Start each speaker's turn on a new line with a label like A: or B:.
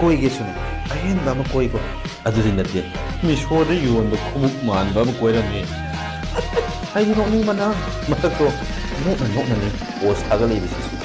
A: ꯀꯣꯏꯒꯦꯁꯨꯅꯦ ꯑꯍꯦꯟꯕ ꯑꯃ ꯀꯣꯏꯀꯣ ꯑꯗꯨꯗꯤ ꯅꯠꯇꯦ ꯃꯤꯁꯣꯗ ꯌꯣꯟꯕ ꯈꯣꯡꯎꯞ ꯃꯥꯟꯕ ꯑꯃ ꯀꯣꯏꯔꯝꯃꯤ ꯑꯩꯗꯤ ꯅꯣꯛꯅꯤꯡꯕꯅ ꯃꯊꯛꯇꯣ ꯅꯣꯛꯅ ꯅꯣꯛꯅꯅꯤ ꯄꯣꯁ ꯊꯥꯒꯠꯂꯛꯏꯕꯁꯤꯁꯨ